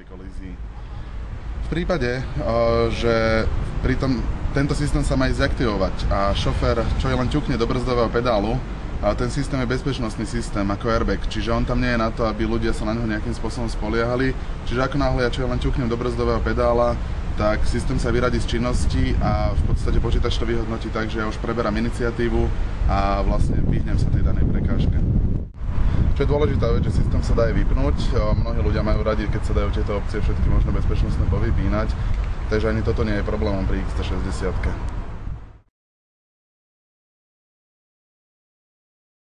tej kolízii. V prípade, že pri tom, tento systém sa má ísť zaktivovať a šofér, čo je len ťukne do brzdového pedálu, ten systém je bezpečnostný systém ako airbag, čiže on tam nie je na to, aby ľudia sa na neho nejakým spôsobom spoliehali. Čiže ako náhle ja čo len ťuknem do brzdového pedála, tak systém sa vyradí z činnosti a v podstate počítač to vyhodnotí tak, že ja už preberám iniciatívu a vlastne vyhnem sa tej danej prekážke. Čo je dôležitá vec, že systém sa dá aj vypnúť. Mnohí ľudia majú radi, keď sa dajú tieto opcie všetky možno bezpečnostné povypínať, takže ani toto nie je problémom pri X60.